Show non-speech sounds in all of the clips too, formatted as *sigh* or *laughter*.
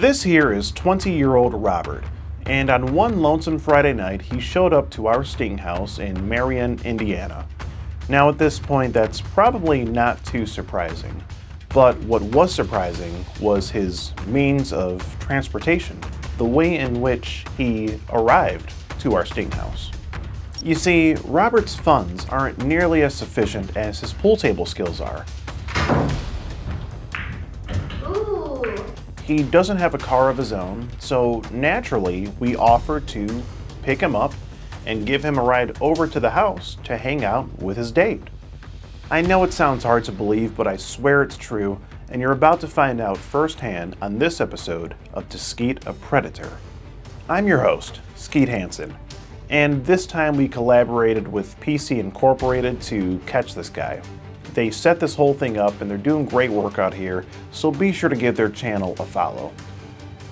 This here is 20 year old Robert, and on one lonesome Friday night, he showed up to our sting house in Marion, Indiana. Now, at this point, that's probably not too surprising, but what was surprising was his means of transportation, the way in which he arrived to our sting house. You see, Robert's funds aren't nearly as sufficient as his pool table skills are. He doesn't have a car of his own, so naturally we offer to pick him up and give him a ride over to the house to hang out with his date. I know it sounds hard to believe, but I swear it's true, and you're about to find out firsthand on this episode of Skeet a Predator. I'm your host, Skeet Hansen, and this time we collaborated with PC Incorporated to catch this guy. They set this whole thing up and they're doing great work out here, so be sure to give their channel a follow.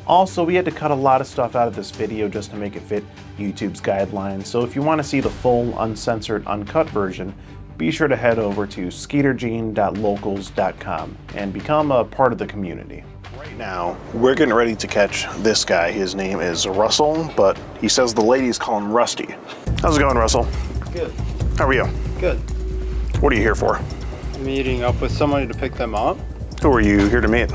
Also, we had to cut a lot of stuff out of this video just to make it fit YouTube's guidelines, so if you want to see the full, uncensored, uncut version, be sure to head over to skeeterjean.locals.com and become a part of the community. Right now, we're getting ready to catch this guy. His name is Russell, but he says the ladies call him Rusty. How's it going, Russell? Good. How are you? Good. What are you here for? Meeting up with somebody to pick them up. Who are you here to meet?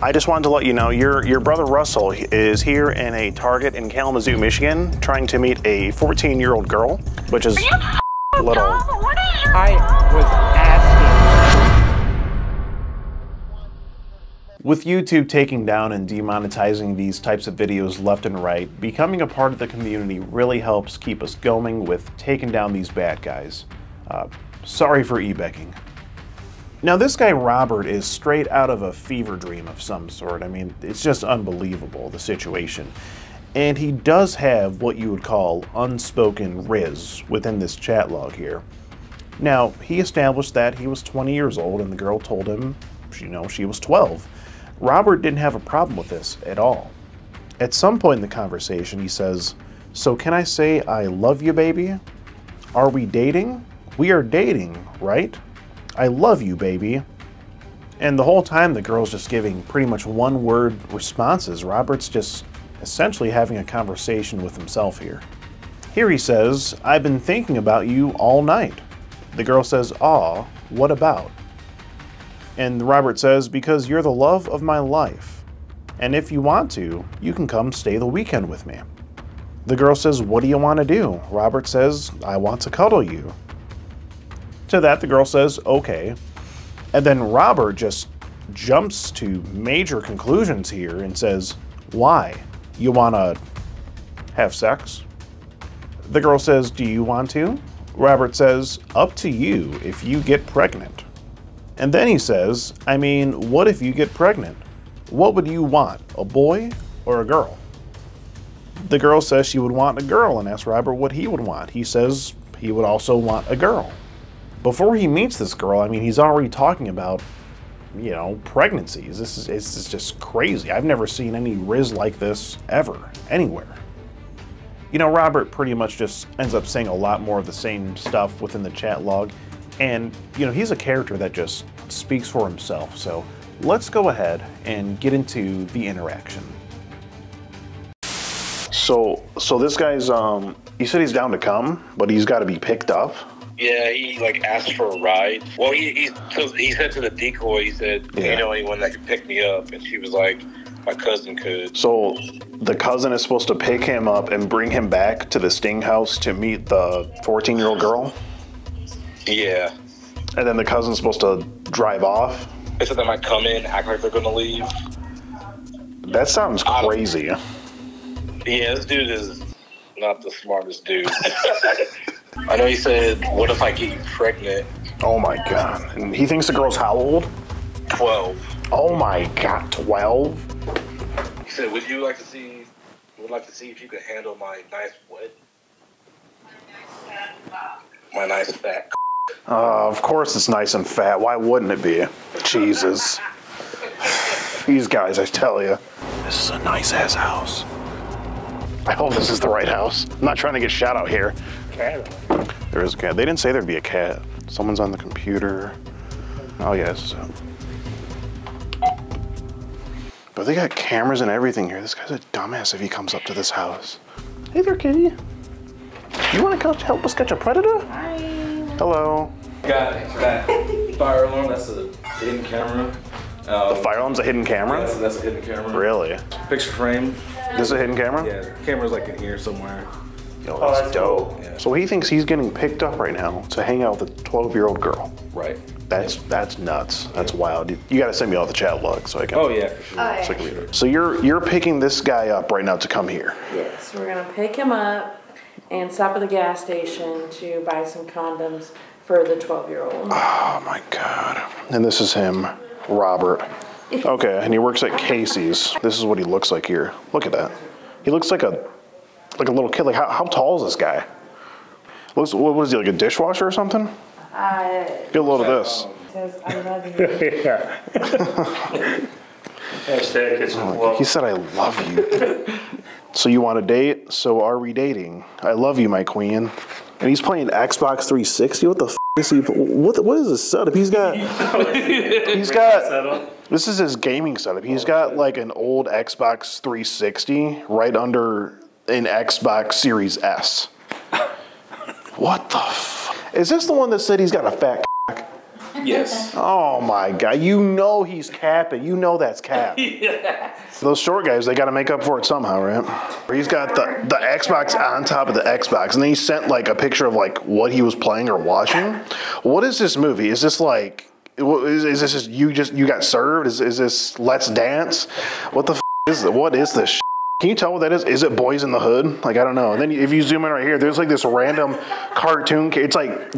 I just wanted to let you know your your brother Russell is here in a Target in Kalamazoo, Michigan, trying to meet a 14 year old girl, which is a little. I was asking. With YouTube taking down and demonetizing these types of videos left and right, becoming a part of the community really helps keep us going with taking down these bad guys. Uh, sorry for e-becking. Now this guy Robert is straight out of a fever dream of some sort. I mean, it's just unbelievable, the situation. And he does have what you would call unspoken riz within this chat log here. Now, he established that he was 20 years old and the girl told him, you know, she was 12. Robert didn't have a problem with this at all. At some point in the conversation, he says, So can I say I love you, baby? Are we dating? We are dating, right? I love you, baby. And the whole time, the girl's just giving pretty much one word responses. Robert's just essentially having a conversation with himself here. Here he says, I've been thinking about you all night. The girl says, Aw, what about? And Robert says, Because you're the love of my life. And if you want to, you can come stay the weekend with me. The girl says, What do you want to do? Robert says, I want to cuddle you. To that, the girl says, Okay. And then Robert just jumps to major conclusions here and says, Why? You want to have sex? The girl says, Do you want to? Robert says, Up to you if you get pregnant. And then he says, I mean, what if you get pregnant? What would you want, a boy or a girl? The girl says she would want a girl and asks Robert what he would want. He says he would also want a girl. Before he meets this girl, I mean, he's already talking about, you know, pregnancies. This is it's, it's just crazy. I've never seen any Riz like this ever, anywhere. You know, Robert pretty much just ends up saying a lot more of the same stuff within the chat log. And, you know, he's a character that just speaks for himself. So let's go ahead and get into the interaction. So, so this guy's, um, he said he's down to come, but he's got to be picked up. Yeah, he like asked for a ride. Well, he he, he said to the decoy, he said, "Do Yeah. "You know anyone that could pick me up?" And she was like, "My cousin could." So the cousin is supposed to pick him up and bring him back to the Sting house to meet the 14 year old girl. Yeah, And then the cousin's supposed to drive off. they said they might come in, act like they're gonna leave. That sounds crazy. Yeah, this dude is not the smartest dude. *laughs* I know he said, "What if I get you pregnant?" Oh my god. And he thinks the girl's how old? Twelve. Oh my god, 12? He said, "Would you like to see? Would like to see if you could handle my nice what? My nice fat." Uh, of course it's nice and fat. Why wouldn't it be? Jesus. These guys, I tell you. This is a nice ass house. I hope this is the right house. I'm not trying to get shot out here. There is a cat. They didn't say there'd be a cat. Someone's on the computer. Oh, yes. But they got cameras and everything here. This guy's a dumbass if he comes up to this house. Hey there, kitty. You want to help us catch a predator? Hi. Hello. Got that fire alarm. That's a hidden camera. Um, The fire alarm's a hidden camera? That's, that's a hidden camera. Really? Picture frame. This is a hidden camera? Yeah, the camera's like in here somewhere. Yo, oh, that's, that's dope. cool. Yeah. So he thinks he's getting picked up right now to hang out with a 12 year old girl. Right. That's that's nuts. That's wild. You, you got to send me all the chat log so I can. Oh yeah, for sure. Oh, So, I can read it. so you're you're picking this guy up right now to come here. Yes, we're gonna pick him up and stop at the gas station to buy some condoms for the twelve-year-old. Oh my god. And this is him, Robert. *laughs* Okay, and he works at Casey's. This is what he looks like here. Look at that. He looks like a like a little kid. Like how, how tall is this guy? Looks what was he like a dishwasher or something? Uh, Get a load of this. *laughs* says, I love you. yeah. Hashtag kitchen floor. He said I love you. *laughs* so you want to date? So are we dating? I love you, my queen. And he's playing Xbox 360. What the f is he? What what is this setup? He's got *laughs* he's got This is his gaming setup. He's got like an old Xbox 360 right under an Xbox Series S. What the f? Is this the one that said he's got a fat? Yes. Oh my god! You know he's capping. You know that's cap. *laughs* Those short guys, they got to make up for it somehow, right? He's got the the Xbox on top of the Xbox, and then he sent like a picture of like what he was playing or watching. What is this movie? Is this like? Is, is this just, you just you got served? Is, is this Let's Dance? What the f- is? What is this? Shit? Can you tell what that is? Is it Boys in the Hood? Like I don't know. And then if you zoom in right here, there's like this random *laughs* cartoon. It's like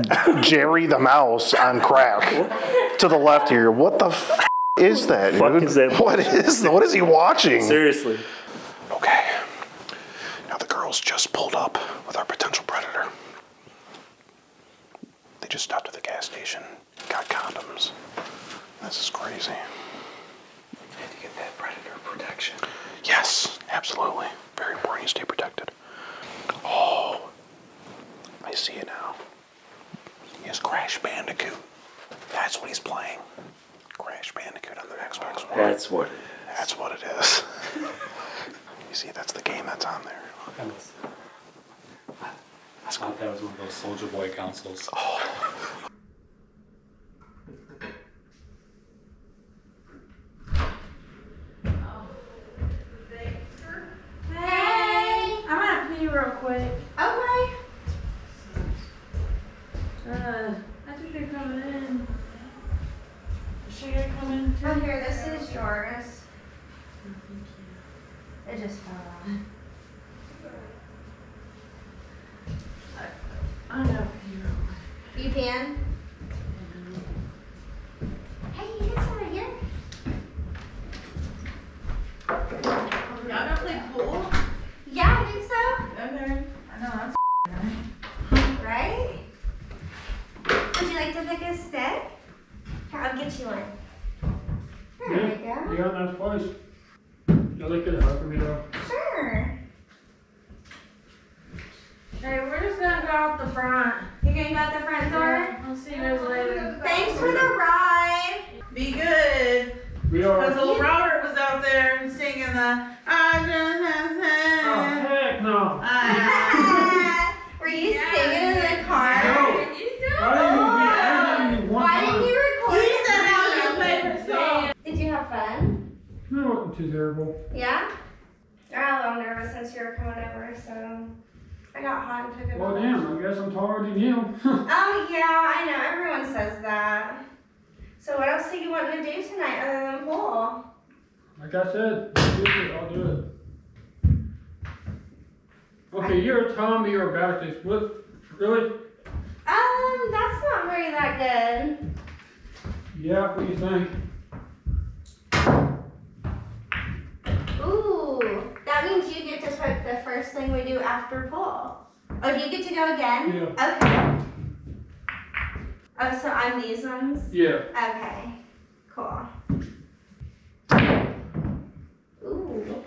Jerry the Mouse on crack. To the left here. What the f- is that? Fuck dude? is that? What is what is he watching? Seriously. Okay. Now the girls just pulled up with our potential predator. They just stopped at the gas station, got condoms. This is crazy. Had to get that predator protection. Yes, absolutely. Very important you stay protected. Oh, I see it now. He has Crash Bandicoot. That's what he's playing. Crash Bandicoot on the Xbox One. That's what. That's what it is. *laughs* you see, that's the game that's on there. I thought that was one of those Soldier Boy consoles. Hey, oh *laughs* I'm gonna pee real quick. Okay. Uh, I think they're coming in. Is she gonna come in too? Oh, here, this is yours. It just fell off. I'm gonna pee real quick. You can? Hey, you can sit right here. Y'all gonna play pool? Yeah, I think so. Okay. I know, that's Right? Would you like to pick a stick? Here, I'll get you one. There we go. You got a nice place. You look at it, help me though. Sure. Hey, we're just gonna go out the front. You're gonna go out the front door? I'll see you guys later. Thanks for the ride. Be good. We Because are. old Robert was out there singing the I just have Oh, heck no. I Were you singing in the car? No. I didn't even, I didn't even one Why didn't time. you record He it? said I was your favorite song. Did you have fun? It wasn't too terrible. Yeah? I got a little nervous since you were coming over, so I got hot and took it Well, off. damn, I guess I'm taller than you. Oh yeah, I know. Everyone says that. So what else do you want to do tonight other than pool? like I said, do it, I'll do it. Okay, you're telling me you're about this. What? Really? Um, that's not very that good. Yeah, what do you think? Ooh, that means you get to pick the first thing we do after pool. Oh, do you get to go again? Yeah. Okay. Oh, so I'm these ones? Yeah. Okay, cool. Ooh.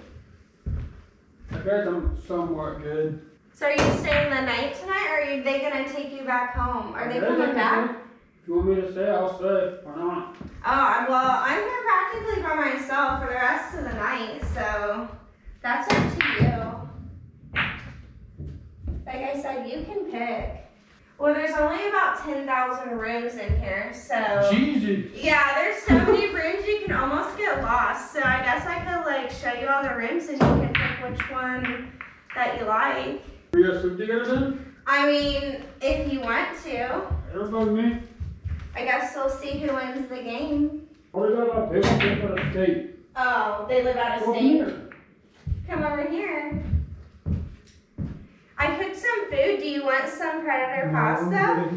I bet I'm somewhat good. So are you staying the night tonight, or are they gonna take you back home? Are they Yeah, coming back? If you want me to stay, I'll stay. Or not? Oh, well, I'm here practically by myself for the rest of the night, so that's up to you. Like I said, you can pick. Well, there's only about 10,000 rooms in here, so. Jesus. Yeah, there's so many rooms you can almost get lost. So I guess I could like show you all the rooms and you can pick which one that you like. We got sleep together then? I mean, if you want to, Everybody me? I guess we'll see who wins the game. That about people out of state? Oh, they live out of state. Come over here. I cooked some food. Do you want some predator pasta?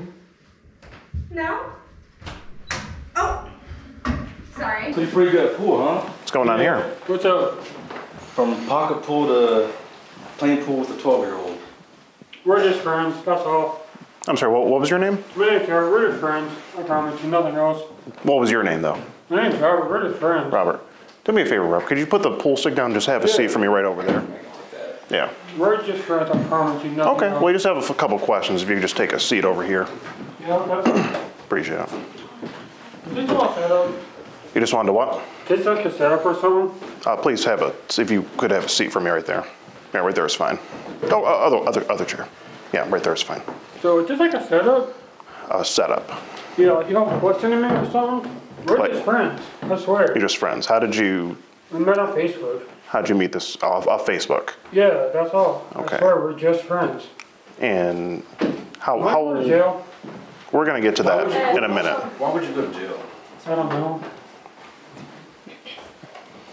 No? Oh, sorry. So you're pretty good at pool, huh? What's going on here? What's up? From pocket pool to playing pool with a 12 year old. We're just friends, that's all. I'm sorry, what, what was your name? My name's Robert, we're just friends. I promise you, nothing else. What was your name, though? My name's Robert, we're just friends. Robert. Do me a favor, Rob. Could you put the pool stick down? Just have a seat for me right over there. Yeah. We're just friends, I promise you, nothing Okay. else. We just have a couple questions. If you could just take a seat over here. Yeah, Appreciate it. is this all set up? You just wanted to what? Just like a setup or something? Uh, please have a, if you could have a seat for me right there. Yeah, right there is fine. Oh, uh, other, other, other chair. Yeah, right there is fine. So just like a setup? Uh, setup. Yeah, like you know, what's in in me or something? We're Like- just friends, I swear. You're just friends. How did you, We met on Facebook. How'd you meet this off, off Facebook? Yeah, that's all. Okay. I swear, we're just friends. And how, Why go to jail? we're gonna get to that in a minute. Why would you go to jail? I don't know.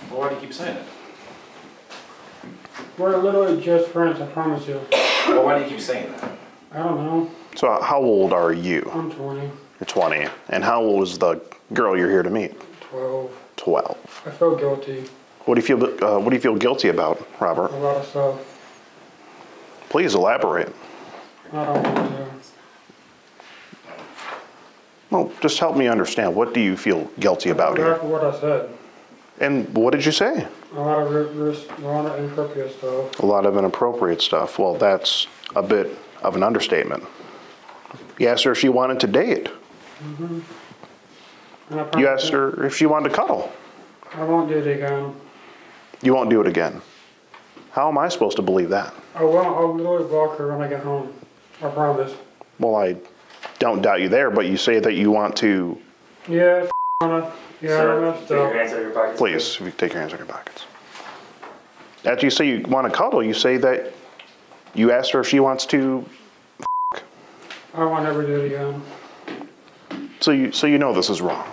Well, why do you keep saying it? We're literally just friends, I promise you. Well, why do you keep saying that? I don't know. So how old are you? I'm 20, You're 20. And how old is the girl you're here to meet? 12. 12. I feel guilty. What do you feel, uh, what do you feel guilty about, Robert? A lot of stuff. Please elaborate. I don't want to. Well, just help me understand. What do you feel guilty about here? Exactly what I said. And what did you say? A lot of a lot of inappropriate stuff. A lot of inappropriate stuff. Well, that's a bit of an understatement. You asked her if she wanted to date. And I You asked her if she wanted to cuddle. I won't do it again. You won't do it again. How am I supposed to believe that? I won't. I'll literally block her when I get home. I promise. Well, I don't doubt you there, but you say that you want to. Yeah, it's enough. Yeah, I messed up. hands out of your pockets. Please, if you take your hands out of your pockets. After you say you want to cuddle, you say that you ask her if she wants to. I won't ever do it again. So you, so you know this is wrong.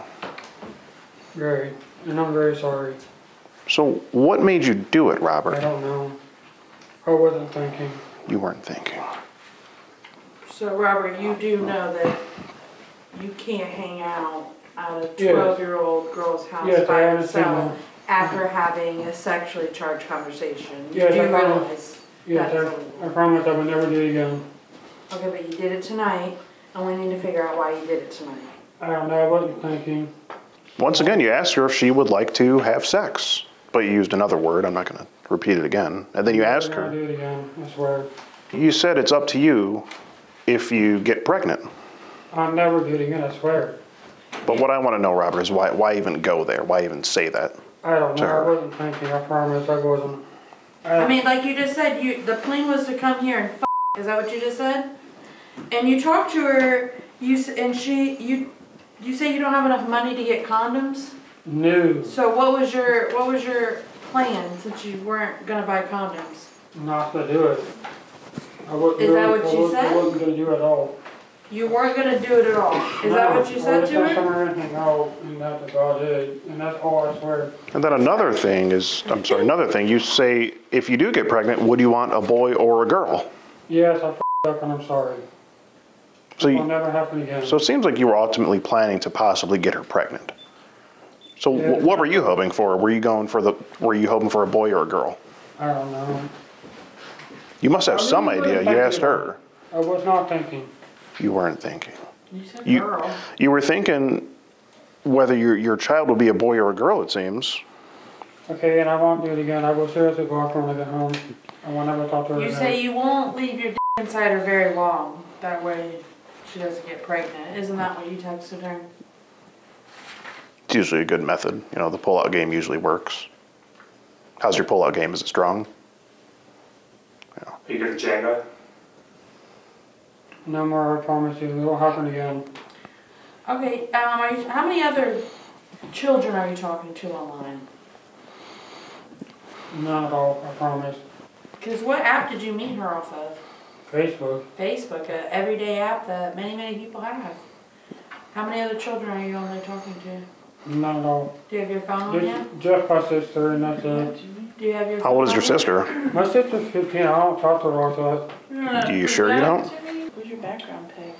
Very. And I'm very sorry. So what made you do it, Robert? I don't know. I wasn't thinking. You weren't thinking. So Robert, you do know that you can't hang out at a twelve-year-old girl's house Yes, by I yourself after having a sexually charged conversation. You Yes, do I know. realize Yes, that's I, I promise I would never do it again. Okay, but you did it tonight, and we need to figure out why you did it tonight. I don't know. I wasn't thinking. Once again, you asked her if she would like to have sex, but you used another word. I'm not going to repeat it again. And then you I'll asked her. do it again. I swear. You said it's up to you if you get pregnant. I'll never do it again. I swear. But what I want to know, Robert, is why why even go there? Why even say that? I don't know. Sure. I wasn't thinking. I promise I wasn't. I mean, like you just said, you, the plan was to come here and f***, is that what you just said? And you talked to her, you, and she, you, you say you don't have enough money to get condoms? No, So what was your, what was your plan since you weren't gonna buy condoms? not to do it. I wasn't. Is that what you wasn't- said? I wasn't gonna do it at all. You weren't gonna do it at all, is that what you No, said I to just her? her anything out, and that's about it. And that's all I swear. And then another thing is, I'm sorry, another thing. You say if you do get pregnant, would you want a boy or a girl? Yes, I f***ed up, and I'm sorry. So It'll never happen again. so it seems like you were ultimately planning to possibly get her pregnant. So Yeah. wh- what were you hoping for? Were you going for the? Were you hoping for a boy or a girl? I don't know. You must have I some really idea. wasn't You asked her. I was not thinking. You weren't thinking. You said You- girl. You were thinking whether your your child would be a boy or a girl. It seems. Okay, and I won't do it again. I will seriously go her when I get home. I will never talk to her You again. say you won't leave your d inside her very long, that way she doesn't get pregnant. Isn't that what you texted her? It's usually a good method. You know, the pull-out game usually works. How's your pull-out game? Is it strong? Are you good at Jenga? No more, I promise you. It won't happen again. Okay, um, are you, how many other children are you talking to online? Not at all, I promise. Because what app did you meet her off of? Facebook. Facebook, an everyday app that many, many people have. How many other children are you only talking to? Not at all. Do you have your phone on you? Just, just my sister, and that's it. Do you have your How old is your on sister? My sister's 15. I don't talk to her all that. Do you sure you don't? Who's your background pic?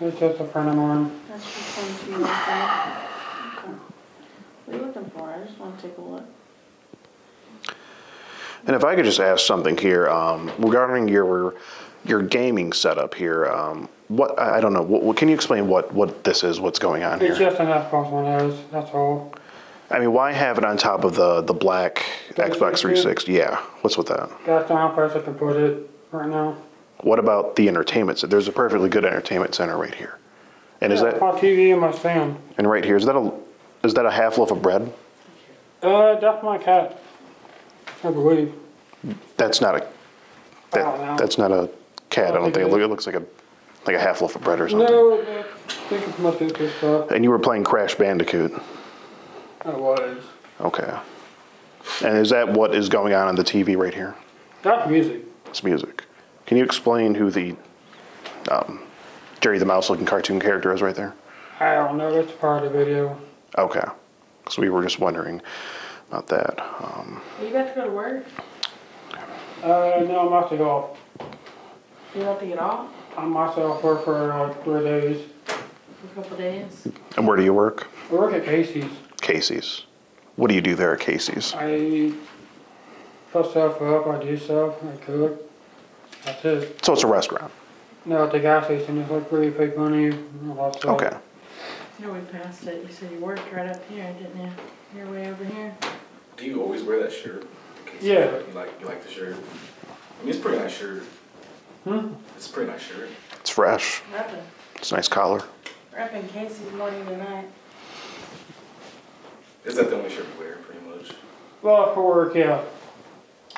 It's just a friend of mine. That's just one to you like that. Okay. What are you looking for? I just want to take a look. And if I could just ask something here um, regarding your your gaming setup here, um, what I I don't know. What, what- can you explain what what this is? What's going on It's here? It's just an Xbox One S, that's all. I mean, why have it on top of the the black Xbox 360? Yeah, what's with that? That's the only place I can put it right now. What about the entertainment? center? There's a perfectly good entertainment center right here. And is that My TV and my stand. and right here is that a is that a half loaf of bread? Uh, that's my cat. I believe. That's not a I don't know. that, that's not a cat. I don't think it, it looks like a like a half loaf of bread or something. No, I think it's my sister's stuff. And you were playing Crash Bandicoot. I was. Okay. And is that what is going on on the TV right here? That's music. It's music. Can you explain who the um, Jerry the Mouse looking cartoon character is right there? I don't know, that's part of the video. Okay. Because we were just wondering about that. Um, Are you about to go to work? Uh, no, I'm off to go. off. You about to get off I'm myself work for uh, three days. for a couple days? and where do you work? I work at Casey's. Casey's. What do you do there at Casey's? I put stuff up, I do stuff, I cook. That's it. So it's a restaurant. No, at the gas station, it's like where you pay money and all that stuff. Okay. No, we passed it. You said you worked right up here, didn't you? You're way over here. Do you always wear that shirt? Yeah. You like you like the shirt? I mean, it's a pretty nice shirt. Hmm? It's a pretty nice shirt. It's fresh. Repping, It's a nice collar. repping Casey's morning to night. Is that the only shirt you wear, pretty much? Well, for work, yeah.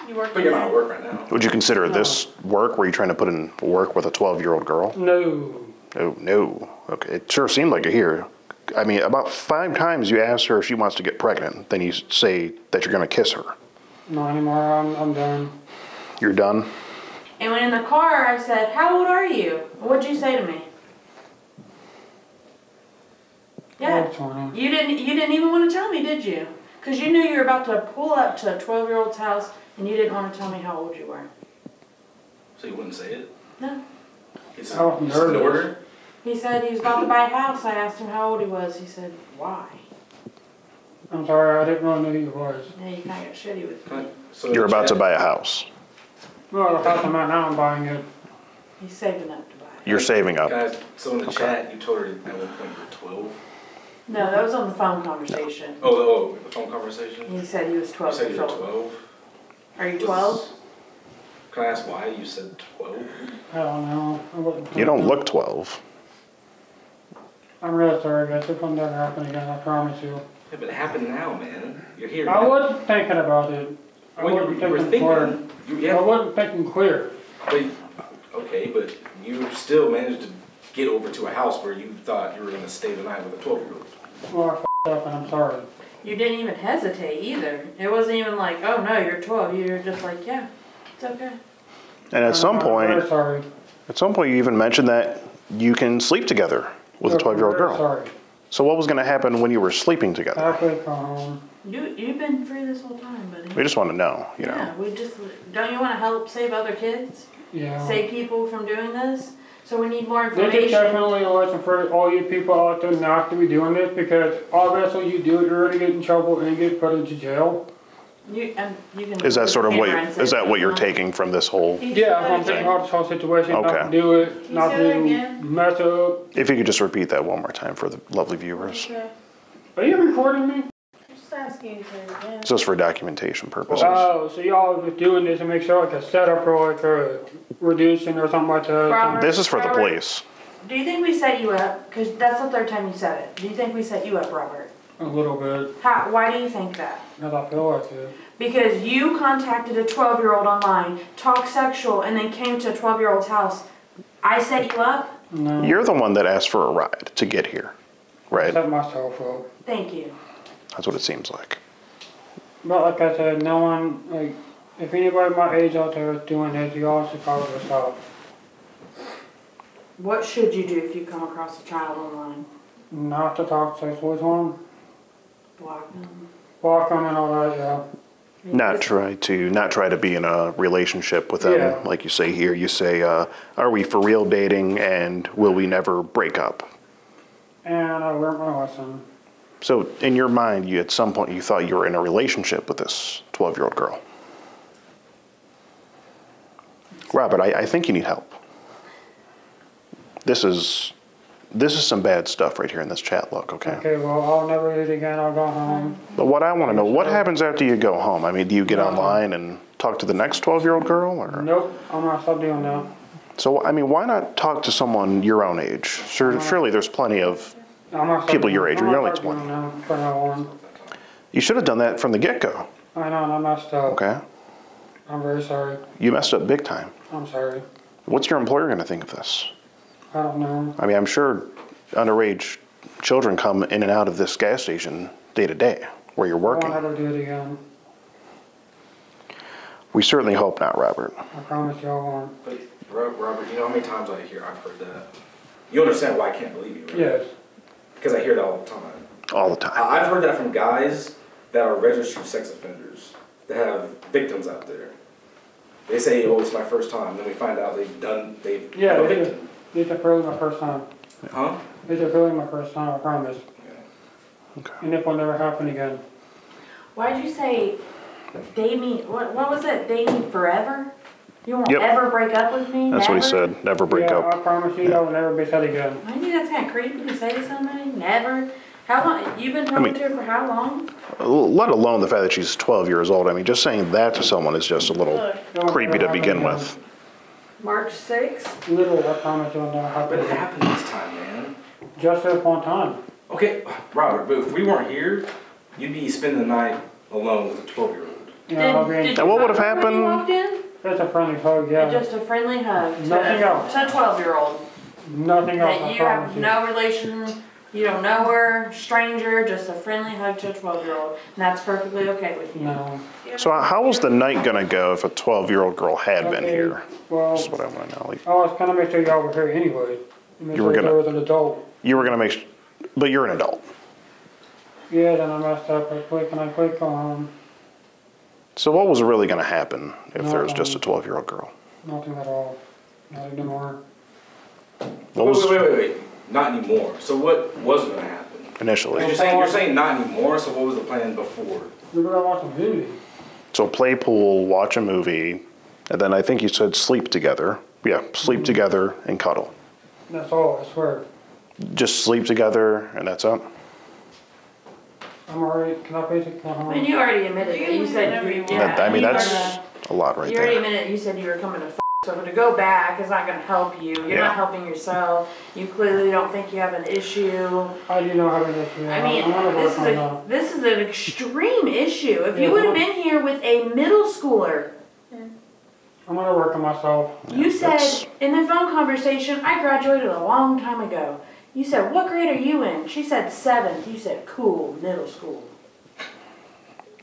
You work But you're not at work right now. Would you consider this work? Were you trying to put in work with a 12 year old girl? No. Oh, no. Okay. It sure seemed like it here. I mean, about five times you ask her if she wants to get pregnant, then you say that you're going to kiss her. Not anymore, I'm, I'm done. You're done? And when in the car, I said, "How old are you?" What'd you say to me? Yeah. 20. You didn't. You didn't even want to tell me, did you? Because you knew you were about to pull up to a twelve-year-old's house, and you didn't want to tell me how old you were. So you wouldn't say it? No. It's, I was it's an nervous. order? He said he was about to buy a house. I asked him how old he was. He said, "Why?" I'm sorry, I didn't really know who you was. Yeah, you kind of got shitty with me. So You're about to buy a house. Well, the house I'm at now, I'm buying it. He's saving up to buy. it. You're saving up. Guys, so in the chat, you told her at one point you were 12. No, that was on the phone conversation. Oh, the, oh, the phone conversation? He said he was 12 You twelve said you were 12? Are you twelve? Can I ask why you said 12? I don't know. I wasn't You don't thinking. look 12. I'm really sorry, guys. If I'm never happen again, I promise you. Yeah, but it happened now, man. You're here I now. wasn't thinking about it. I Well, you, wasn't you were thinking clear. thinking, you, I yeah, wasn't thinking clear. but, okay, but you still managed to get over to a house where you thought you were gonna stay the night with a 12 year old. Well, I f***ed up and I'm sorry. You didn't even hesitate either. It wasn't even like, oh no, you're twelve. You were just like, yeah, it's okay. And at some I'm point, sorry. at some point, you even mentioned that you can sleep together with a 12 year old very girl. Sorry. So what was going to happen when you were sleeping together? Halfway come home. You you've been free this whole time, buddy. Mm-hmm. We just want to know, you know. Yeah, we just don't you want to help save other kids, Yeah. save people from doing this? So we need more This is information. definitely a lesson for all you people out there not to be doing this because obviously you do it, you're gonna get in trouble and get put into jail. You and you can. Is that sort of what parents is that what you're taking from this whole? Yeah, I'm thinking about this whole situation, not Okay. to do it, you not say that to mess up. If you could just repeat that one more time for the lovely viewers, Okay. Are you recording me? Just asking you to say it again. just for documentation purposes. Oh, so y'all was doing this to make sure like a setup for like a reducing or something like that. Robert. This is for the Robert. police. Do you think we set you up? Cause that's the third time you said it. Do you think we set you up, Robert? A little bit, How, why do you think that? because I feel like it. Because you contacted a twelve-year-old online, talked sexual, and then came to a twelve-year-old's house. I set you up? No, You're the one that asked for a ride to get here, right? set myself up. Thank you. That's what it seems like. But like I said, no one, like, if anybody my age out there is doing this, you all should probably stop. What should you do if you come across a child online? Not to talk sexually to them, Block them. walk them and all that, yeah. Not try to not try to be in a relationship with them, Yeah. like you say here. You say, uh, "Are we for real dating?" and "Will we never break up?" And I learned my lesson. So, in your mind, you at some point you thought you were in a relationship with this 12-year-old girl. Robert, I, I think you need help. This is this is some bad stuff right here in this chat log. Okay. Okay, well, I'll never do it again, I'll go home. But what I want to know, what happens after you go home? I mean, do you get No. online and talk to the next 12-year-old girl, or? Nope, I'm not stop doing that. So, I mean, why not talk to someone your own age? Sure, uh-huh. surely there's plenty of. I'm not People your age, I'm you're not only stop doing 20. now. You should have done that from the get-go. I know, and I messed up. Okay, I'm very sorry, you messed up big time. I'm sorry. What's your employer going to think of this? I don't know. I mean, I'm sure underage children come in and out of this gas station day to day where you're working. I won't working. ever do it again, We certainly hope not, Robert. I promise you I won't. But Robert, you know how many times I hear I've heard that. You understand why I can't believe you, right? Yes, Because I hear that all the time. All the time. I- I've heard that from guys that are registered sex offenders that have victims out there. They say, "Oh, it's my first time." Then we find out they've done they've yeah, have a this is, victim. this is really my first time. Huh? This is really my first time, I promise. Okay. And it will never happen again. Why'd you say date me? What, what was it? Date me forever? You won't Yep. ever break up with me? That's what he Never? said. Never break Yeah, up. I promise you I will never be said again. I think that's kind of creepy to say to somebody. Never. How long? You've been talking mean- to her for how long? Let alone the fact that she's 12 years old. I mean, just saying that to someone is just a little It creepy to begin happen with. March sixth. again. Literally, I promise you it will never happen But it again. happened this time, man. Just this one time. Okay, Robert, but if we weren't here, you'd be spending the night alone with a twelve-year-old. You know, I'll be in- did And what would've hug her when you happened- walked in? It's a friendly hug, yeah. Just a friendly hug to, Nothing else. to a twelve-year-old. Nothing else, That I you have you. no relation, you don't know her, stranger, just a friendly hug to a twelve-year-old, and that's perfectly okay with you. No. So, how was the night gonna go if a 12 year old girl had been here? Well, That's what I want to know. Like, I was gonna make sure y'all were here anyway. Make You were sure gonna- was an adult. you were gonna make, sh- but you're an adult. Yeah, then I messed up real quick and I quit going home. So, what was really gonna happen if there was just a um, 12 year old girl? Nothing at all. Not anymore. What wait, was wait, wait, wait, wait. Not anymore. So what was going to happen? initially? You're saying you're saying not anymore. So what was the plan before? We were gonna watch a movie. So, play pool, watch a movie, and then I think you said sleep together. Yeah, sleep mm-hmm. together and cuddle. That's all, I swear. Just sleep together, and that's it. I'm already, can I basically go I mean, home? you already admitted that you said you, yeah. That- I mean, that's gonna- a lot right You already admitted, you said you were coming to f, so to go back is not gonna help you, you're Yeah. not helping yourself, you clearly don't think you have an issue. I do not have an issue. I mean, gonna this work is on a, this is an extreme issue, if you would've been here with a middle schooler, I'm gonna work on myself. you that's- said, in the phone conversation, I graduated a long time ago. You said, what grade are you in? She said seventh, you said, cool, middle school.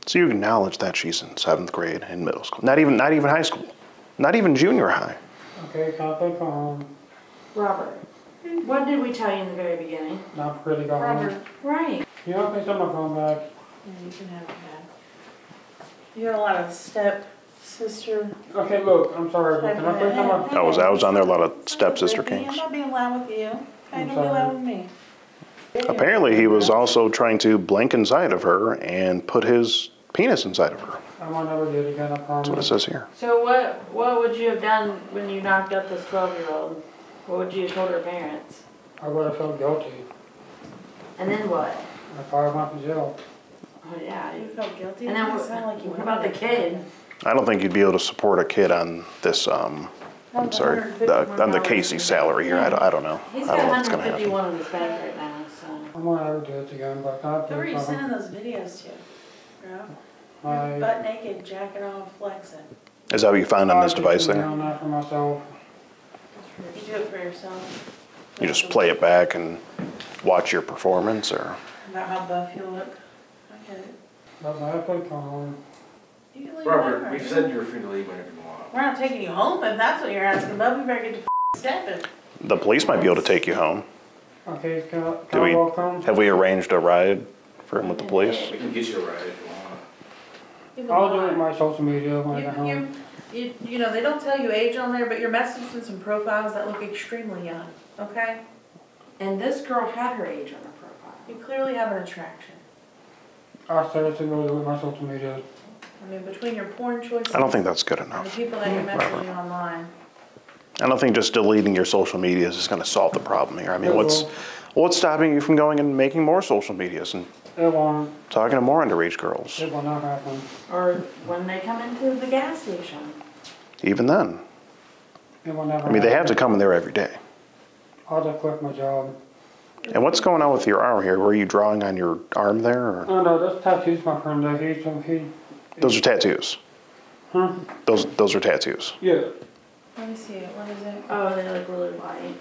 So you acknowledge that she's in seventh grade in middle school, not even not even high school, not even junior high. Okay, can I take go home? Robert, what did we tell you in the very beginning? Not really go Robert, home. right. You know, please have my phone back. You can have that. You got a lot of step sister. Okay, look, I'm sorry, but can I please have my, I was I was on there a lot of stepsister I'm not being loud with you. Okay, I'm don't be loud sorry. with me. Apparently, he was also trying to blink inside of her and put his penis inside of her. I won't never do it again, I That's what it says here. So what, what would you have done when you knocked up this twelve-year-old? What would you have told her parents? I would have felt guilty. And then what? I probably went to jail. Oh, yeah. You felt guilty? And then You what, sound like you what about the kid? I don't think you'd be able to support a kid on this um, I'm sorry, the, on the Casey salary here, I don't, I don't know. He's I don't know got what's gonna happen. 151 in his bank right now, so. I'm gonna ever do it again, but I Who are you sending those videos to? Bro? You're I. butt naked, jacking off, flexing. Is that what you found on this device I'm there? doing that for myself. You do it for yourself. You just play it back and watch your performance, or? About how buff you look. I get it. But I play on. You can leave Robert, whenever. we've said you're free to leave whenever you want. We're not taking you home if that's what you're asking, but we better get to f***ing stepping. The police might be able to take you home. Okay, can I, Do can I we, walk home? have we arranged a ride for him with the police? We can get you a ride if you want. I'll do it lie. on my social media when I get You, home. you, you, you know, they don't tell you age on there, but you're messaging some profiles that look extremely young, okay? And this girl had her age on her profile. You clearly have an attraction. I seriously will do it with my social media. I mean, between your porn choices. I don't think that's good And the enough. people that you're messaging online. I don't think just deleting your social medias is gonna solve the problem here. I mean, what's, what's stopping you from going and making more social medias and It won't, talking to more underage girls? it will not happen. Or when they come into the gas station. Even then, It will never I mean, they have to come in there every day. I'll just quit my job. And what's going on with your arm here? Were you drawing on your arm there, or Oh no, those tattoos my friend did. He, so he, those are tattoos? huh? Those those are tattoos. Yeah. Let me see it, what is it? Oh, they look really white.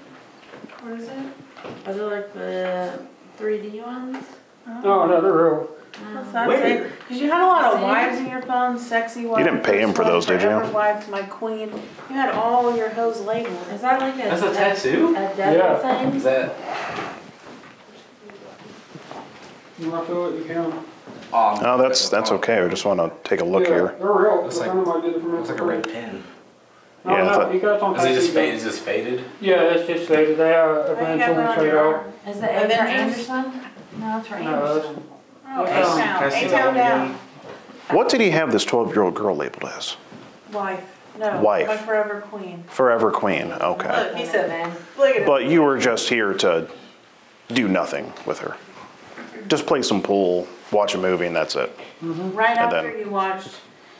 What is it? Are they like the 3D ones? No, no, they're real. Oh. What's that Where? Cause you had a lot of See? wives in your phone, sexy wives. You didn't pay him for those, did you? forever wife, my queen. You had all your hoes labeled. Is that like a? That's a tattoo? A devil Yeah. thing? Is that? You want to feel it? You can. Um, Oh, that's that's okay. I just want to take a look yeah, here. They're real. Looks like- friend of mine did it for me. Looks like a red pen. No, Yeah, I no, thought- you got on Is it just tattoo. faded? Is this faded? Yeah, it's just faded. They Why you got eventually that on fade your out. Is the A for Avengers? Anderson? No, it's for No, that's- Anderson. Oh, Can I A-Town, can I see that A-Town down. What did he have this 12 year old girl labeled as? Wife, no. Wife. My forever queen. Forever Queen. Okay. Look, he said, look at it. But you were just here to do nothing with her. Just play some pool, watch a movie, and that's it. Mm-hmm. Right and after then- you watched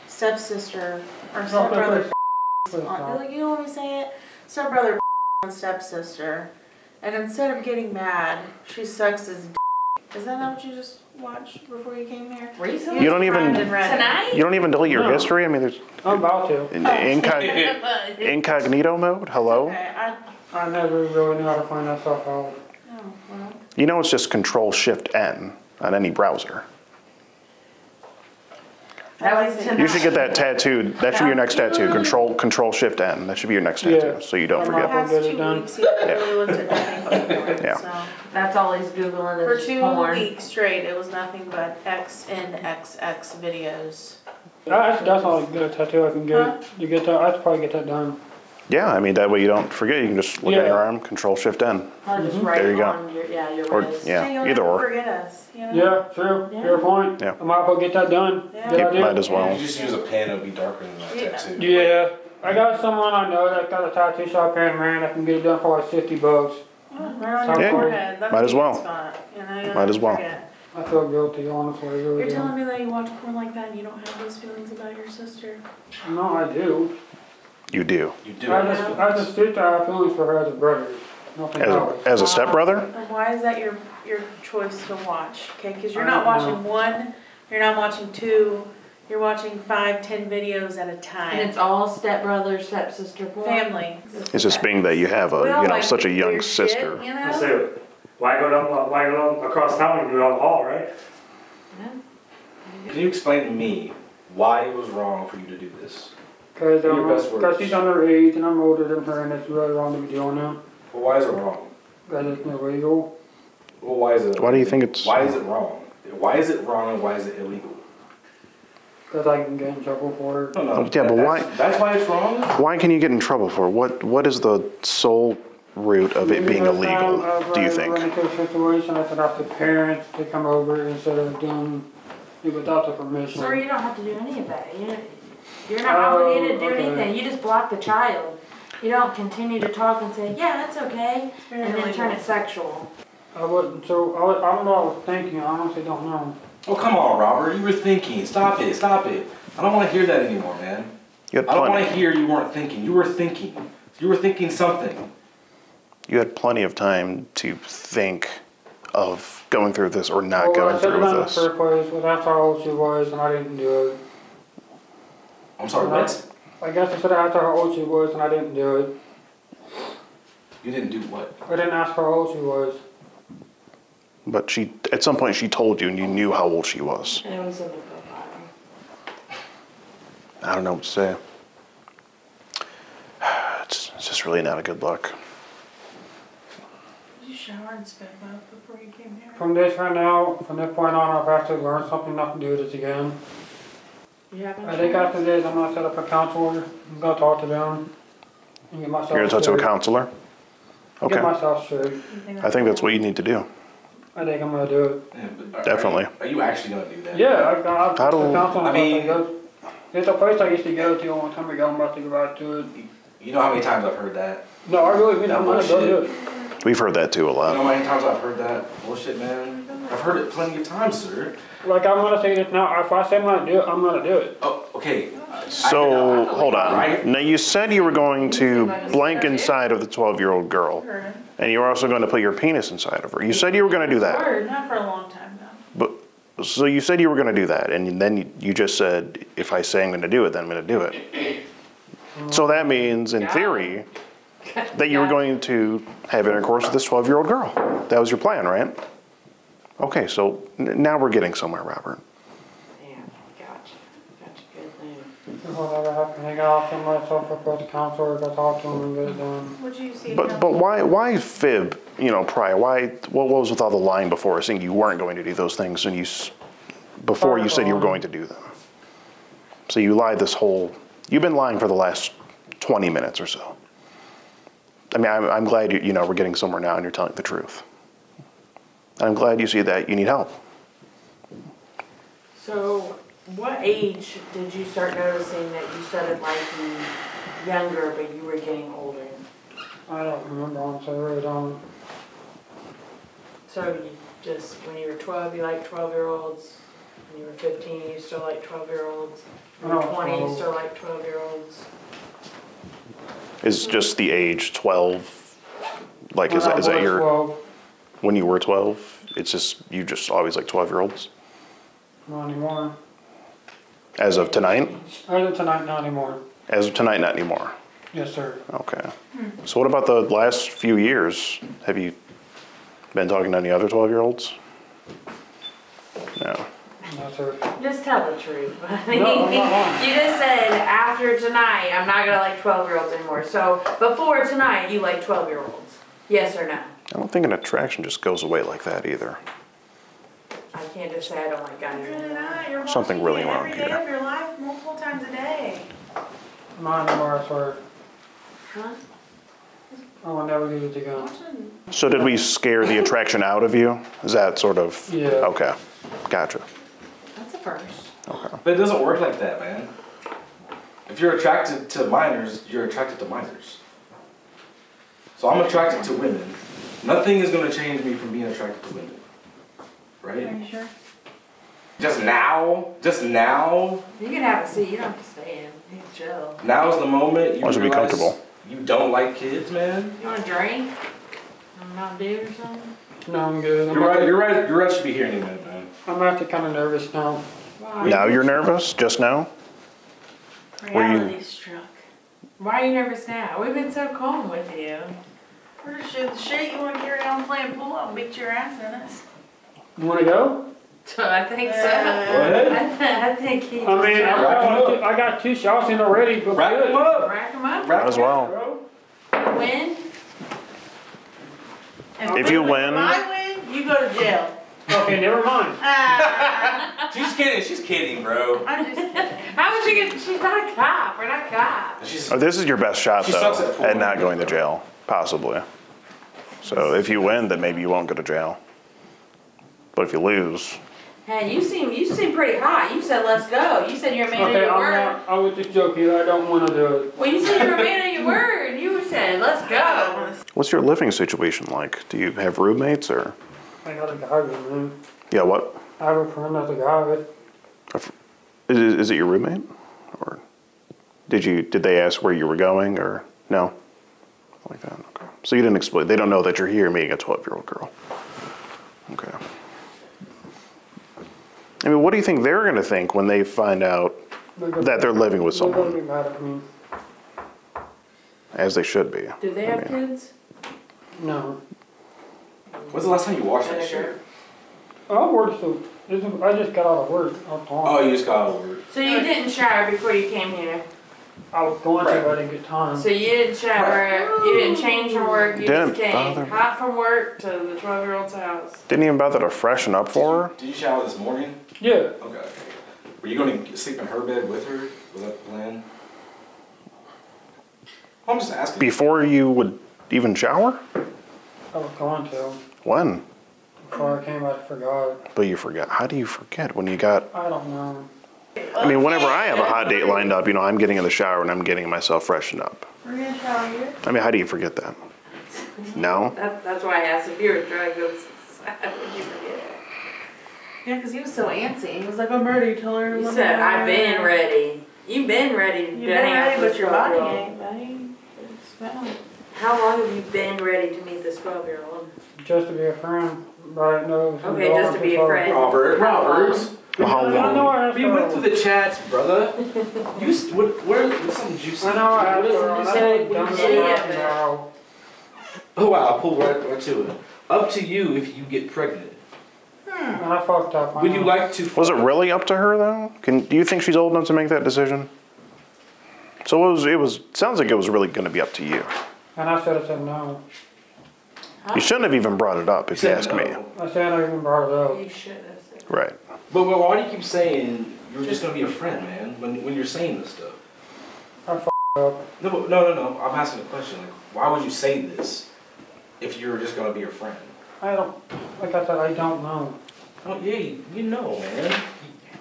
Stepsister or No, Stepbrother no, no. *laughs* on, like, you know what I'm saying? Stepbrother and Stepsister. And instead of getting mad, she sucks his d. Is that not what you just watched before you came here? Recently? You don't even- Primed and ready. Tonight? You don't even delete your No. history? I mean, there's I'm about to. in- incog- *laughs* incognito mode? Hello? Okay, I, I never really knew how to find myself out. oh, well. You know it's just Control Shift N on any browser. That was tonight. You should get that tattooed. That should be your next tattoo. Control Control Shift N. That should be your next Yeah. tattoo, so you don't I'm The not forget. past two done. weeks, he literally looked at nothing but Yeah. so. That's all he's Googling For two porn. weeks straight, it was nothing but XNXX videos. That's, that's not a good tattoo I can Huh? get. To get that, I should probably get that done. Yeah, I mean that way you don't forget. You can just look at your arm, Control Shift N. I'll just Mhm. write There you go. your, yeah, your Or- wrist. yeah. So you'll either never or. forget us, you know? Yeah, true. Yeah. Fair point. Yeah. I might as well get that done. Yeah. Good Yep, idea. might as well. You just use a pen, it'll be darker than that Yeah. tattoo. Yeah. I got someone I know that got a tattoo shop here in Marion that can get it done for like 50 bucks. Oh, Right on your Yeah. forehead. That's Might as well. spot, you know, Might as well. forget. I feel guilty, honestly. Really You're telling me that you watch porn like that and you don't have those feelings about your sister? No, I do. You do. You do I just, I just sister, I have feelings for her as a brother. Nothing As a, else. as a stepbrother? And why is that your, your choice to watch? Okay, because you're not don't know. watching one, you're not watching two, you're watching five, ten videos at a time. And it's all stepbrother, stepsister porn. Family. It's just being that you have a, We all you know, like such a young weird shit, sister. You know? say, why go down, why go down across town and do it on the hall, right? Can you explain to me why it was wrong for you to do this? Because In your best um, words. she's underage and I'm older than her and it's really wrong to be doing that. Well, why is it wrong? Because it's illegal. Well, why is it? Why do you think it's- Why is it wrong? Why is it wrong and why is it illegal? Because I can get in trouble for it. No, no. Yeah, but why- That's, that's why it's wrong. Why can you get in trouble for it? What What is the sole root of it being Because, illegal, I've do you run- think? Run into a situation, I should have the parents to come over instead of doing it without the permission. Or you don't have to do any of that. You, you're not Oh, obligated to do oh, okay. anything. You just block the child. You don't continue to talk and say, yeah, that's okay, Very and then turn it sexual. I wouldn't, so, I, would, I don't know what I was thinking, I honestly don't know. Oh, come on, Robert. You were thinking. Stop it. Stop it. I don't want to hear that anymore, man. You had I don't want to hear you weren't thinking. You were thinking. You were thinking something. You had plenty of time to think of going through this or not Well, going I should through have done with it this. first place, but that's how old she was, and I didn't do it. I'm sorry, what? I guess I should have asked her how old she was, and I didn't do it. You didn't do what? I didn't ask her how old she was. But she, at some point, she told you and you knew how old she was. And it was in the profile. I don't know what to say. *sighs* It's, it's just really not a good look. Did you shower and spit up before you came here? From this right now, from this point on, I've actually learned something not to do this again. You haven't? I think after this, I'm gonna set up a counselor, gonna talk to them, and get myself You're gonna talk to a straight. counselor? Okay. Get myself straight. I think that's what you need to do. I think I'm gonna do it. Yeah, but are- Definitely. Are you, are you actually gonna do that? Yeah, I've got, I've How do- the counseling I stuff mean- I go. It's a place I used to go to a long time ago, I'm about to go back to it. You know how many times I've heard that? No, I really mean, I'm gonna go do it. We've heard that too a lot. You know lot. how many times I've heard that bullshit, man? I've heard it plenty of times, sir. Like, I'm gonna say this now, if I say I'm gonna do it, I'm gonna do it. Oh, okay. So, hold on. Right. Now, you said you were going to blank inside of the 12 year old girl, and you were also going to put your penis inside of her. You said you were going to do that. Word, not for a long time now. But so you said you were going to do that, and then you- you just said, if I say I'm going to do it, then I'm going to do it. So that means, in theory, *laughs* that you were going to have intercourse with this 12 year old girl. That was your plan, right? Okay, so n- now we're getting somewhere, Robert. Yeah, gotcha. Gotcha, good thing. Whatever happens, I gotta send myself with the counselor, go talk to him and get it done. Would you see? But but why why fib? You know, prior. Why? What was with all the lying before, saying you weren't going to do those things, and you s- before you said you were going to do them. So you lied this whole. You've been lying for the last twenty minutes or so. I mean, I'm, I'm glad you you know we're getting somewhere now, and you're telling the truth. I'm glad you see that you need help. So, what age did you start noticing that you started liking younger, but you were getting older? I don't remember, honestly, I really don't. So you just, when you were twelve, you liked twelve-year-olds? When you were fifteen, you still liked twelve-year-olds? When you No, were twenty, you still liked twelve-year-olds? Is just the age twelve? Like, is When I that, is that your 12, when you were twelve? It's just you just always like twelve year olds. Not anymore. As of tonight. As of tonight, not anymore. As of tonight, not anymore. Yes, sir. Okay. So what about the last few years? Have you been talking to any other 12 year olds? No. No, sir. Just tell the truth. I *laughs* mean, No, I'm not lying. you just said after tonight, I'm not gonna like twelve-year-olds anymore. So before tonight, you like twelve-year-olds? Yes or no? I don't think an attraction just goes away like that either. I can't just say I don't like guys You're anymore. not. You're Something really it wrong every day here. of your life, multiple times a day. Not anymore, I swear. Huh? I will never do it again. Watching. So did we scare the attraction out of you? Is that sort of? Yeah. Okay. Gotcha. That's a first. Okay. But it doesn't work like that, man. If you're attracted to minors, you're attracted to minors. So I'm attracted to women. Nothing is gonna change me from being attracted to women. Right? Are you sure? Just now, just now, You can have a seat. You don't have to stay in. You can chill. now is the moment you Why don't be comfortable? you don't like kids, man. You want a drink? A Mountain Dew or something? No, I'm good. I'm, You're right, actually, you're right, you're right should be here any minute, man. I'm actually kind of nervous now. Why? Now you're nervous? Just now? Were you- Reality struck. Why are you nervous now? We've been so calm with you. We're shit the shit. You wanna carry on playing pool? I'll beat your ass in it. You want to go? *laughs* I think so. Go ahead. I, th- I think he. I mean, I Rack 'em got, up. I got two shots in already, but Rack good. them up. rack him up. Rack Might as 'em well. up, bro. Win. And If you when win- I win, you go to jail. Okay, never mind. Ah, *laughs* She's kidding, she's kidding, bro. I'm just kidding. How would you get? She's not a cop. We're not cops. She's, Oh, this is your best shot, though, at pool. at not going to jail, possibly. So if you win, then maybe you won't go to jail. But if you lose, Hey, you seem you seem pretty hot. You said let's go. You said you're a man of your I'm word. not, I was just joking. I don't want to do it. Well, you said you're a man of your word. You said let's go. what's your living situation like? Do you have roommates or? I got a guy with me. Yeah, what? I have a friend that's a guy. Is, is it your roommate, or did you did they ask where you were going, or no? like that. Okay. So you didn't explain. They don't know that you're here meeting a 12 year old girl. Okay. I mean, what do you think they're going to think when they find out They're that they're living with They're gonna someone, be mad at me. as they should be? Do they I have mean, kids? No. When's the last time you washed that shirt? I worked so, I just got out of work. Oh, you just got out of work. So you didn't shower before you came here? I was going to, Right. but I didn't get time. So you didn't shower, you didn't change from work, you Didn't just came bother. hot from work to the twelve year old's house. Didn't even bother to freshen up for her. Did you shower this morning? Yeah, Okay. Were you going to sleep in her bed with her? Was that the plan? I'm just asking. Before you would even shower? I was going to. When? Before I came, I forgot. But you forgot. How do you forget when you got? I don't know. I mean, whenever I have a hot date lined up, you know, I'm getting in the shower and I'm getting myself freshened up. We're gonna shower here. I mean, how do you forget that? No. That, that's why I asked if you were drunk, it's, *laughs* how would you forget? Yeah, because he was so antsy. He was like, I'm ready. Tell her. You said, I've been ready. You've been ready to You've been hang out ready, with but your body 12-year-old. ain't, buddy. It's valid. How long have you been ready to meet this twelve year old? Just to be a friend, but I didn't know. it was gonna Okay, just to be a so- friend. Robert, Robert. Well, how I know long? We went through the chats, brother. *laughs* You st- what? Where? What's something juicy? I know I asked What is her. it and you I say? done What it did you say? Oh wow! I pulled right, right to it. Up to you if you get pregnant. And I fucked up. I Would you like to? Was it really up to her though? Can do you think she's old enough to make that decision? So it was. It was. Sounds like it was really going to be up to you. And I said, I said no. You shouldn't have even brought it up if you said ask no. me. I said I even brought it up. You should have said. Right. But, but why do you keep saying you're just gonna be a friend, man? When when you're saying this stuff. I fucked up. No, but- no, no, no. I'm asking a question. Like, why would you say this if you're just gonna be a friend? I don't, like I said, I don't know. Oh yeah, you, you know, man.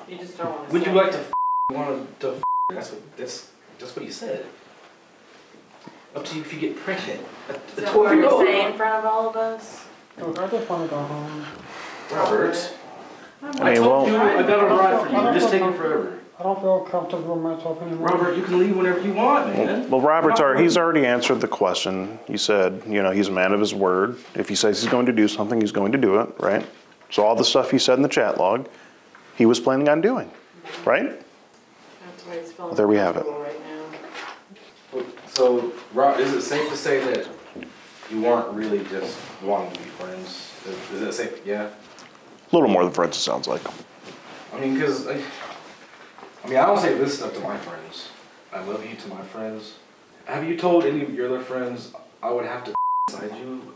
You just don't want to Would you like to? F- want to? F- that's what. That's that's what you said. Up to you if you get pregnant. *laughs* Is that what you're saying in front of all of us? I just wanna go home. Robert. I I mean, told you well, I got a ride for you. You're just taking forever. I don't feel comfortable with myself anymore. Robert, you can leave whenever you want, man. well, Robert's already, he's already answered the question. He said, you know, he's a man of his word. If he says he's going to do something, he's going to do it, right? So all the stuff he said in the chat log, he was planning on doing, right? That's why he's feeling There we have it. right now. So, Rob, is it safe to say that you weren't really just wanting to be friends? Is, is it safe? Yeah. A little more than friends, it sounds like. I mean, because I, I mean, I don't say this stuff to my friends. I love you to my friends. Have you told any of your other friends I would have to inside you?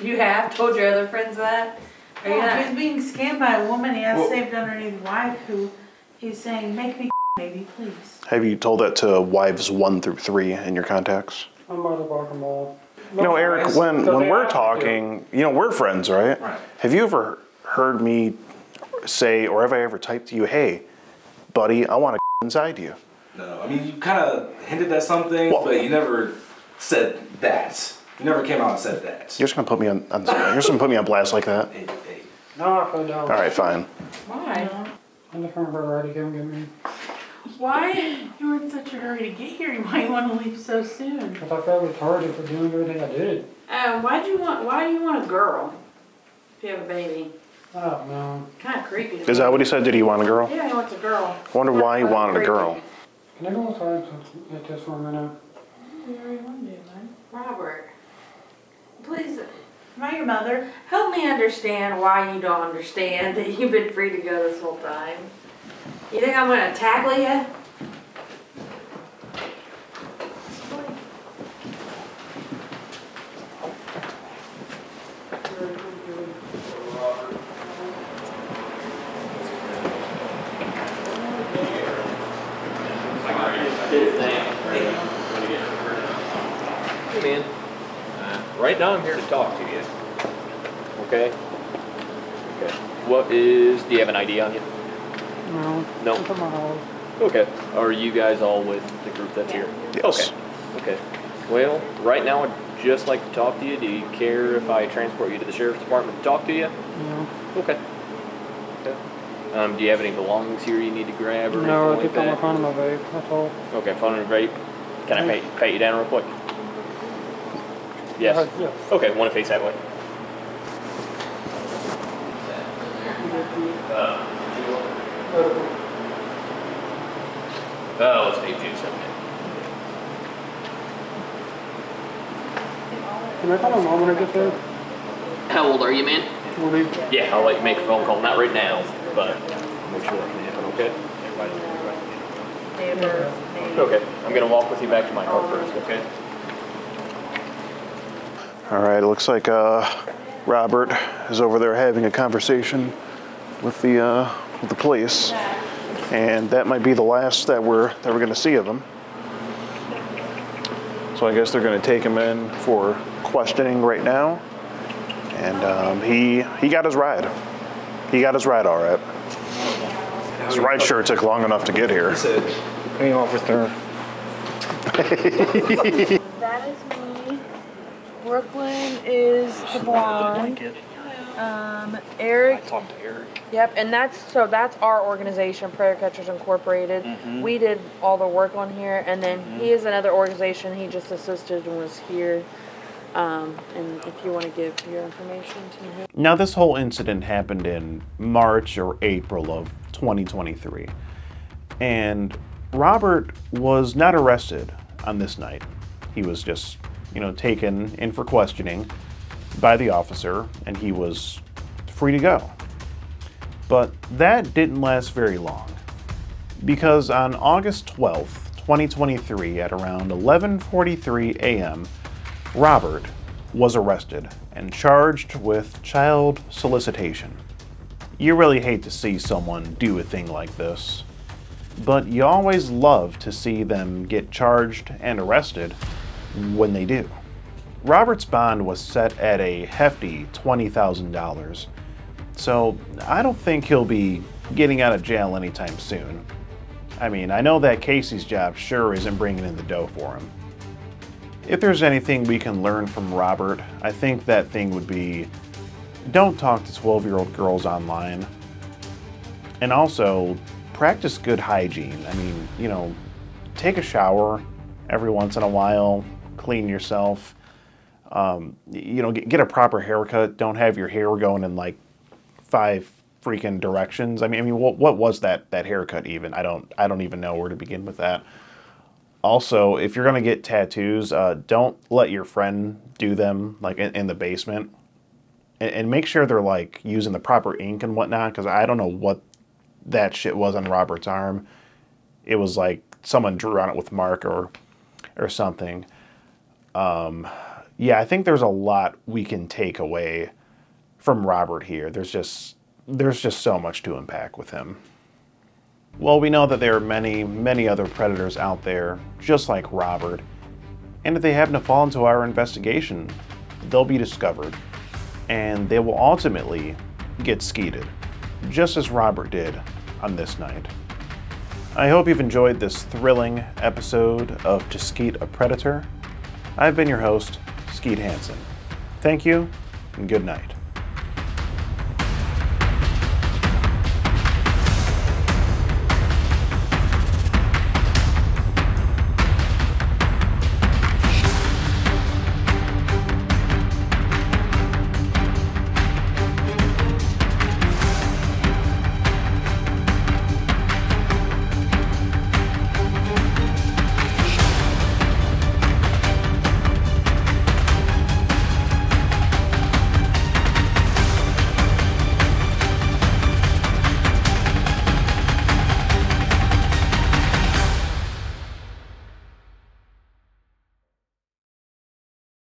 You have told your other friends that? Are you Yeah, not? he's being scammed by a woman he has Well- saved underneath wife who he's saying, make me *laughs* baby, please. Have you told that to wives one through three in your contacts? I'm about to walk them all. You know, Eric, when, when we're have to do. talking, you know, we're friends, right? Right. Have you ever heard me say, or have I ever typed to you, hey, buddy, I want to *laughs* inside you? No. I mean, you kind of hinted at something, Well- but you never said that. You never came out and said that. You're just gonna put me on, on you're just gonna put me on blast like that? Hey, hey. No, I fell down. All right, fine. Why? I'm just remember ready to give me. Why? You were in such a hurry to get here. *laughs* Why you want to leave so soon? Because I felt retarded for doing everything I did. Uh, why'd you want, why do you want a girl? If you have a baby? Oh, I don't. Kinda creepy. Is that what he said? Did he want a girl? Yeah, he wants a girl. I wonder why he That's wanted a girl. Can I go outside to get this for a minute? You already want to man. Robert, please Am I your mother? help me understand why you don't understand that you've been free to go this whole time. You think I'm gonna tackle you? Hey man, uh, right now I'm here to talk to you. Okay? Okay. What is, do you have an ID on you? No. No. It's at my house. Okay. Are you guys all with the group that's here? Yes. Okay. Okay. Well, right now I'd just like to talk to you. Do you care if I transport you to the sheriff's department to talk to you? No. Okay. Okay. Um, do you have any belongings here you need to grab or No, I anything just like got my that? phone in my vape. That's all. Okay, phone and vape. Can I pat, pat you down real quick? Yes. Uh, yes. Okay, want to face that way. Uh, let's make June seventh. Can I call my mom when I get there? How old are you, man? Twenty. Yeah, I'll let you make a phone call. Not right now, but make sure that can happen. Okay. Neighbor, Okay. I'm gonna walk with you back to my car first. Okay. All right, it looks like uh, Robert is over there having a conversation with the uh, with the police, and that might be the last that we're that we're going to see of him. So I guess they're going to take him in for questioning right now, and um, he he got his ride. He got his ride all right. His ride sure took long enough to get here. Hey, officer. *laughs* That is me. Brooklyn is the blonde. Um, Eric. Talk to Eric. Yep, and that's so that's our organization, Predator Catchers Incorporated. We did all the work on here, and then he is another organization. He just assisted and was here. Um, and if you want to give your information to him. Now, this whole incident happened in March or April of 2023. And Robert was not arrested on this night. He was just, you know, taken in for questioning by the officer and he was free to go. But that didn't last very long. Because on August 12th, 2023 at around 11:43 a.m., Robert was arrested and charged with child solicitation. You really hate to see someone do a thing like this, but you always love to see them get charged and arrested when they do. Robert's bond was set at a hefty $20,000, so I don't think he'll be getting out of jail anytime soon. I mean, I know that Casey's job sure isn't bringing in the dough for him. If there's anything we can learn from Robert, I think that thing would be don't talk to 12 year old girls online. And also, practice good hygiene. I mean, you know, take a shower every once in a while, clean yourself. Um, you know, get, get a proper haircut. Don't have your hair going in like five freaking directions. I mean, I mean, what, what was that that haircut even? I don't I don't even know where to begin with that. Also, if you're gonna get tattoos, uh, don't let your friend do them like in, in the basement, and, and make sure they're like using the proper ink and whatnot. Because I don't know what that shit was on Robert's arm. It was like someone drew on it with marker or or something. Um, yeah, I think there's a lot we can take away from Robert here. There's just there's just so much to unpack with him. Well, we know that there are many, many other predators out there just like Robert, and if they happen to fall into our investigation, they'll be discovered, and they will ultimately get skeeted, just as Robert did on this night. I hope you've enjoyed this thrilling episode of To Skeet a Predator. I've been your host, Skeet Hansen. Thank you, and good night.